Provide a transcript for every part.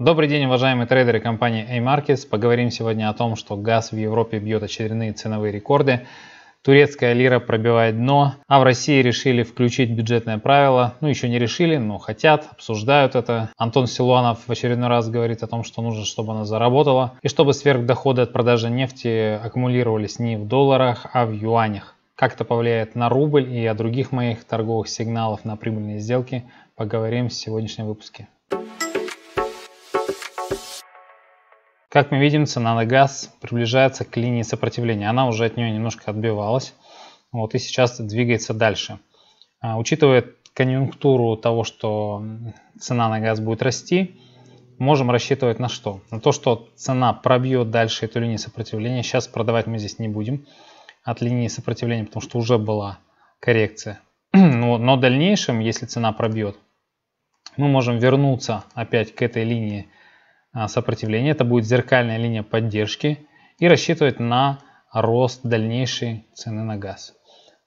Добрый день, уважаемые трейдеры компании A-Markets. Поговорим сегодня о том, что газ в Европе бьет очередные ценовые рекорды. Турецкая лира пробивает дно, а в России решили включить бюджетное правило. Ну, еще не решили, но хотят, обсуждают это. Антон Силуанов в очередной раз говорит о том, что нужно, чтобы она заработала. И чтобы сверхдоходы от продажи нефти аккумулировались не в долларах, а в юанях. Как это повлияет на рубль и о других моих торговых сигналах на прибыльные сделки, поговорим в сегодняшнем выпуске. Как мы видим, цена на газ приближается к линии сопротивления. Она уже от нее немножко отбивалась. Вот, и сейчас двигается дальше. А, учитывая конъюнктуру того, что цена на газ будет расти, можем рассчитывать на что? На то, что цена пробьет дальше эту линию сопротивления. Сейчас продавать мы здесь не будем от линии сопротивления, потому что уже была коррекция. Но, но в дальнейшем, если цена пробьет, мы можем вернуться опять к этой линии сопротивления. Это будет зеркальная линия поддержки и рассчитывать на рост дальнейшей цены на газ.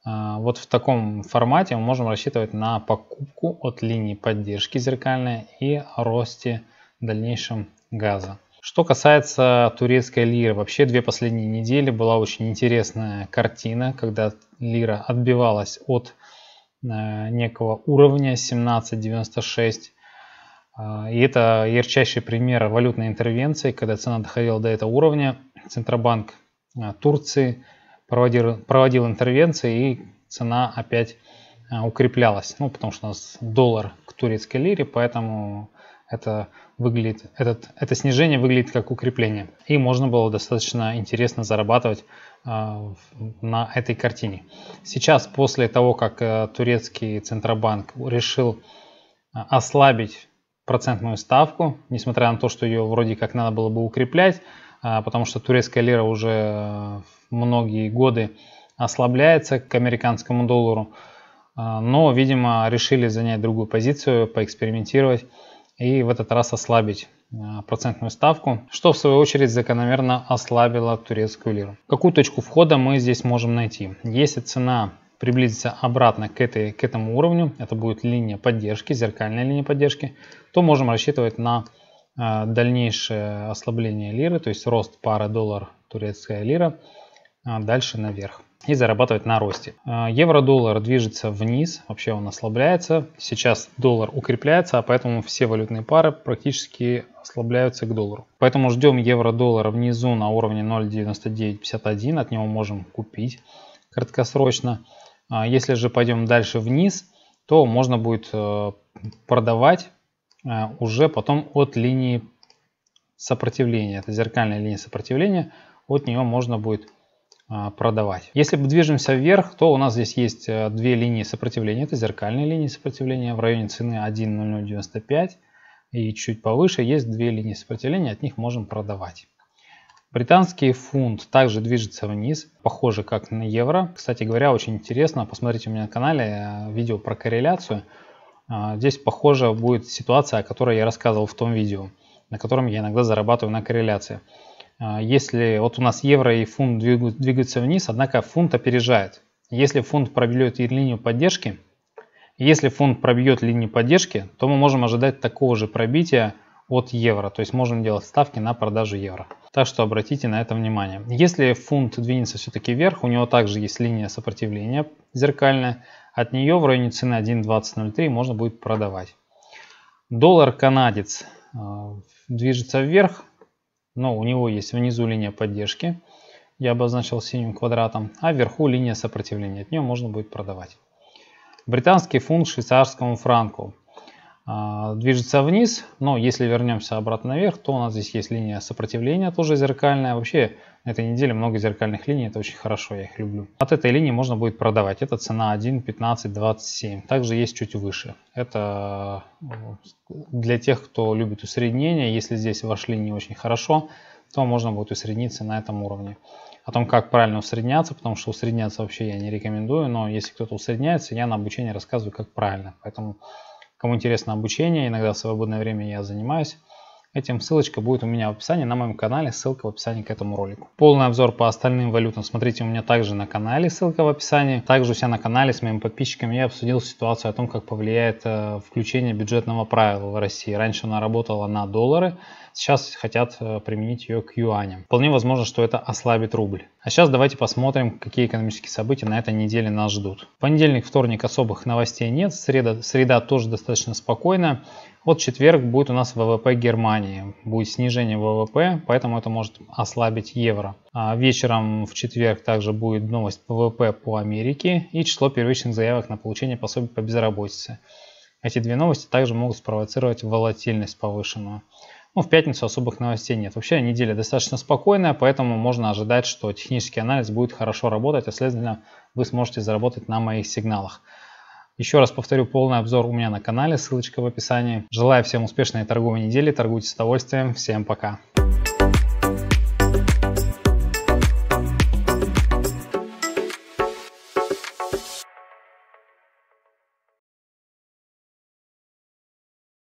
А, вот в таком формате мы можем рассчитывать на покупку от линии поддержки зеркальной и росте дальнейшем газа. Что касается турецкой лиры, вообще две последние недели была очень интересная картина, когда лира отбивалась от э, некого уровня 17.96 а, и это ярчайший пример валютной интервенции, когда цена доходила до этого уровня. Центробанк а, Турции проводил, проводил интервенции и цена опять а, укреплялась. Ну, потому что у нас доллар к турецкой лире, поэтому это, выглядит, этот, это снижение выглядит как укрепление. И можно было достаточно интересно зарабатывать на этой картине. Сейчас, после того, как э, турецкий Центробанк решил ослабить процентную ставку, несмотря на то, что ее вроде как надо было бы укреплять, а, потому что турецкая лира уже э, многие годы ослабляется к американскому доллару. А, но, видимо, решили занять другую позицию, поэкспериментировать и в этот раз ослабить а, процентную ставку, что в свою очередь закономерно ослабило турецкую лиру. Какую точку входа мы здесь можем найти? Если цена приблизиться обратно к, этой, к этому уровню, это будет линия поддержки, зеркальная линия поддержки, то можем рассчитывать на э, дальнейшее ослабление лиры, то есть рост пары доллар турецкая лира э, дальше наверх и зарабатывать на росте. Э, евро-доллар движется вниз, вообще он ослабляется. Сейчас доллар укрепляется, а поэтому все валютные пары практически ослабляются к доллару. Поэтому ждем евро-доллара внизу на уровне 0.9951, от него можем купить краткосрочно. А если же пойдем дальше вниз, то можно будет э, продавать э, уже потом от линии сопротивления. Это зеркальная линия сопротивления. От нее можно будет э, продавать. Если мы движемся вверх, то у нас здесь есть две линии сопротивления. Это зеркальные линии сопротивления в районе цены 1.0095 и чуть повыше есть две линии сопротивления, от них можем продавать. Британский фунт также движется вниз, похоже как на евро. Кстати говоря, очень интересно, посмотрите у меня на канале э, видео про корреляцию. А, здесь похоже будет ситуация, о которой я рассказывал в том видео, на котором я иногда зарабатываю на корреляции. А, если вот у нас евро и фунт двигаются вниз, однако фунт опережает. Если фунт пробьет линию поддержки, если фунт пробьет линию поддержки, то мы можем ожидать такого же пробития от евро. То есть можем делать ставки на продажу евро. Так что обратите на это внимание. Если фунт двинется все-таки вверх, у него также есть линия сопротивления зеркальная. От нее в районе цены 1.2003 можно будет продавать. Доллар канадец э, движется вверх, но у него есть внизу линия поддержки. Я обозначил синим квадратом, а вверху линия сопротивления. От нее можно будет продавать. Британский фунт швейцарскому франку. А, движется вниз, но если вернемся обратно наверх, то у нас здесь есть линия сопротивления, тоже зеркальная. Вообще на этой неделе много зеркальных линий, это очень хорошо, я их люблю. От этой линии можно будет продавать, это цена 1.1527. Также есть чуть выше. Это э, для тех, кто любит усреднение, если здесь вошли не очень хорошо, то можно будет усредниться на этом уровне. О том, как правильно усредняться, потому что усредняться вообще я не рекомендую, но если кто-то усредняется, я на обучении рассказываю, как правильно. Поэтому Кому интересно обучение, иногда в свободное время я занимаюсь этим ссылочка будет у меня в описании на моем канале, ссылка в описании к этому ролику. Полный обзор по остальным валютам смотрите у меня также на канале, ссылка в описании. Также у себя на канале с моими подписчиками я обсудил ситуацию о том, как повлияет э, включение бюджетного правила в России. Раньше она работала на доллары, сейчас хотят э, применить ее к юаням. Вполне возможно, что это ослабит рубль. А сейчас давайте посмотрим, какие экономические события на этой неделе нас ждут. Понедельник, вторник особых новостей нет, среда, среда тоже достаточно спокойная. Вот четверг будет у нас ВВП Германии. Будет снижение ВВП, поэтому это может ослабить евро. А вечером в четверг также будет новость ВВП по Америке и число первичных заявок на получение пособий по безработице. Эти две новости также могут спровоцировать волатильность повышенную. Ну, в пятницу особых новостей нет. Вообще неделя достаточно спокойная, поэтому можно ожидать, что технический анализ будет хорошо работать, а следовательно вы сможете заработать на моих сигналах. Еще раз повторю, полный обзор у меня на канале, ссылочка в описании. Желаю всем успешной торговой недели, торгуйте с удовольствием, всем пока.